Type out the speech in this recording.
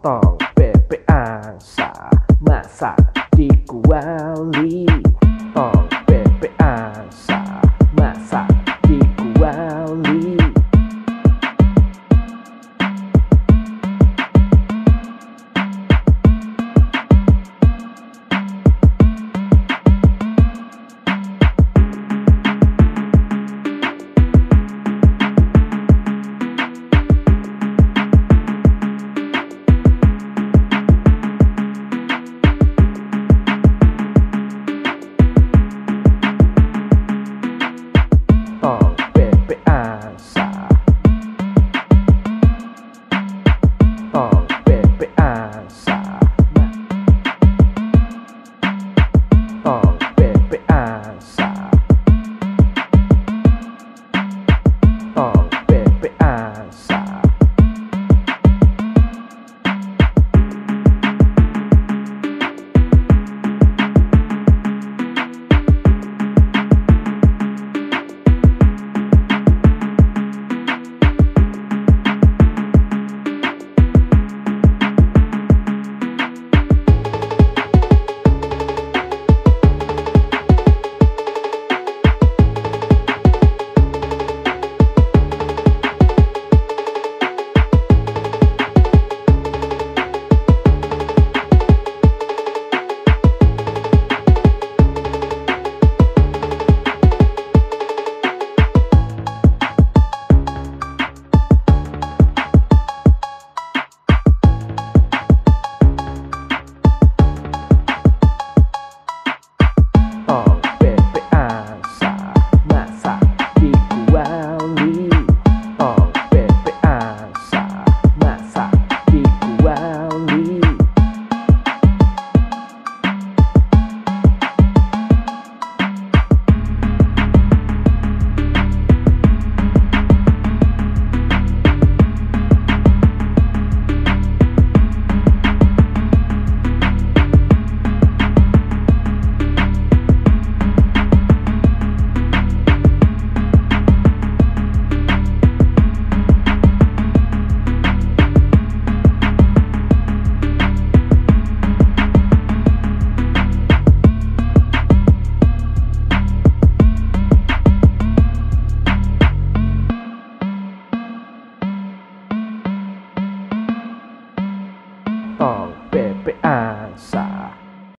potong bebek angsa masak di kuali. Tong. hands.